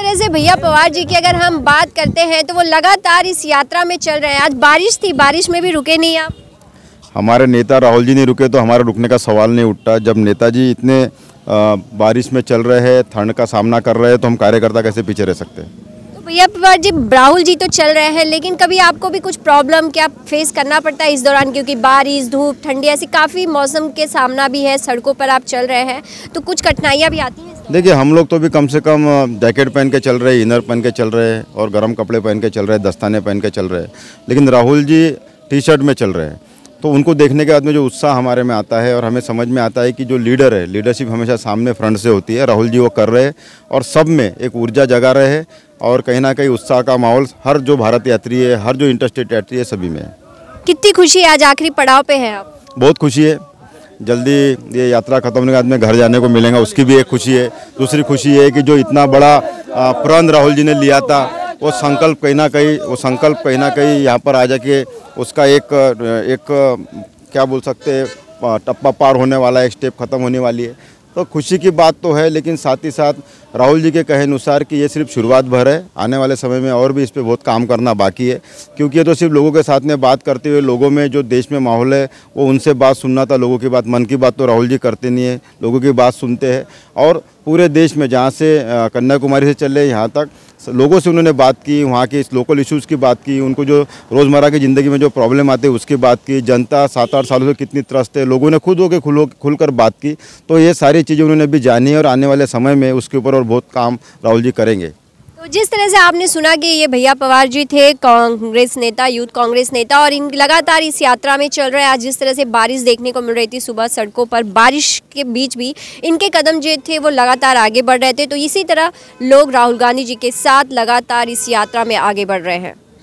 तरह से भैया पवार जी की अगर हम बात करते हैं तो वो लगातार इस यात्रा में चल रहे हैं। आज बारिश थी बारिश में भी रुके नहीं आप। हमारे नेता राहुल जी नहीं रुके तो हमारा रुकने का सवाल नहीं उठता। जब नेताजी इतने बारिश में चल रहे हैं ठंड का सामना कर रहे हैं तो हम कार्यकर्ता कैसे पीछे रह सकते हैं? तो भैया पवार जी राहुल जी तो चल रहे हैं लेकिन कभी आपको भी कुछ प्रॉब्लम क्या फेस करना पड़ता है इस दौरान? क्योंकि बारिश धूप ठंडी ऐसी काफ़ी मौसम के सामना भी है सड़कों पर आप चल रहे हैं तो कुछ कठिनाइयाँ भी आती हैं। देखिए हम लोग तो भी कम से कम जैकेट पहन के चल रहे हैं इनर पहन के चल रहे हैं और गर्म कपड़े पहन के चल रहे हैं दस्ताने पहन के चल रहे हैं लेकिन राहुल जी टी शर्ट में चल रहे। हैं तो उनको देखने के बाद में जो उत्साह हमारे में आता है और हमें समझ में आता है कि जो लीडर है लीडरशिप हमेशा सामने फ्रंट से होती है राहुल जी वो कर रहे हैं और सब में एक ऊर्जा जगा रहे हैं और कहीं ना कहीं उत्साह का माहौल हर जो भारत यात्री है हर जो इंटरस्टेट यात्री है सभी में। कितनी खुशी है आज आखिरी पड़ाव पे है आप? बहुत खुशी है। जल्दी ये यात्रा खत्म होने के बाद में घर जाने को मिलेगा, उसकी भी एक खुशी है। दूसरी खुशी है कि जो इतना बड़ा प्रण राहुल जी ने लिया था, वो संकल्प कहीं ना कहीं, वो संकल्प कहीं ना कहीं यहाँ पर आ जाके उसका एक एक, क्या बोल सकते हैं टप्पा पार होने वाला है स्टेप खत्म होने वाली है। तो खुशी की बात तो है, लेकिन साथ ही साथ राहुल जी के कहे अनुसार कि ये सिर्फ़ शुरुआत भर है, आने वाले समय में और भी इस पर बहुत काम करना बाकी है। क्योंकि ये तो सिर्फ़ लोगों के साथ में बात करते हुए, लोगों में जो देश में माहौल है, वो उनसे बात सुनना था, लोगों की बात, मन की बात तो राहुल जी करते नहीं है, लोगों की बात सुनते हैं। और पूरे देश में जहाँ से कन्याकुमारी से चले, यहाँ तक लोगों से उन्होंने बात की, वहाँ के लोकल इश्यूज़ की बात की, उनको जो रोज़मर्रा की ज़िंदगी में जो प्रॉब्लम आते हैं उसकी बात की। जनता सात आठ सालों से कितनी त्रस्त है, लोगों ने खुद होकर खुल खुलकर बात की। तो ये सारी चीज़ें उन्होंने भी जानी और आने वाले समय में उसके ऊपर और बहुत काम राहुल जी करेंगे। जिस तरह से आपने सुना कि ये भैया पवार जी थे, कांग्रेस नेता, यूथ कांग्रेस नेता, और इन लगातार इस यात्रा में चल रहे हैं। आज जिस तरह से बारिश देखने को मिल रही थी, सुबह सड़कों पर बारिश के बीच भी इनके कदम जो थे, वो लगातार आगे बढ़ रहे थे। तो इसी तरह लोग राहुल गांधी जी के साथ लगातार इस यात्रा में आगे बढ़ रहे हैं।